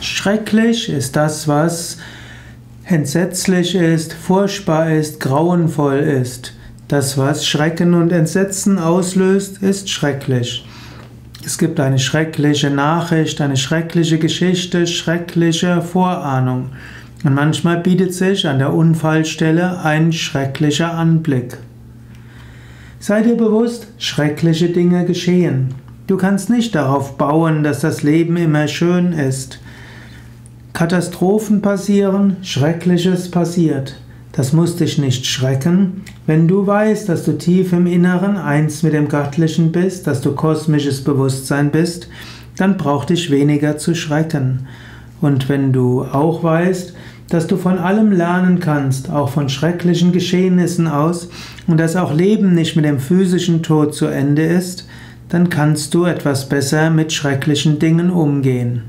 Schrecklich ist das, was entsetzlich ist, furchtbar ist, grauenvoll ist. Das, was Schrecken und Entsetzen auslöst, ist schrecklich. Es gibt eine schreckliche Nachricht, eine schreckliche Geschichte, schreckliche Vorahnung. Und manchmal bietet sich an der Unfallstelle ein schrecklicher Anblick. Sei dir bewusst, schreckliche Dinge geschehen. Du kannst nicht darauf bauen, dass das Leben immer schön ist. Katastrophen passieren, Schreckliches passiert. Das muss dich nicht schrecken, wenn du weißt, dass du tief im Inneren eins mit dem Göttlichen bist, dass du kosmisches Bewusstsein bist, dann braucht dich weniger zu schrecken. Und wenn du auch weißt, dass du von allem lernen kannst, auch von schrecklichen Geschehnissen aus, und dass auch Leben nicht mit dem physischen Tod zu Ende ist, dann kannst du etwas besser mit schrecklichen Dingen umgehen.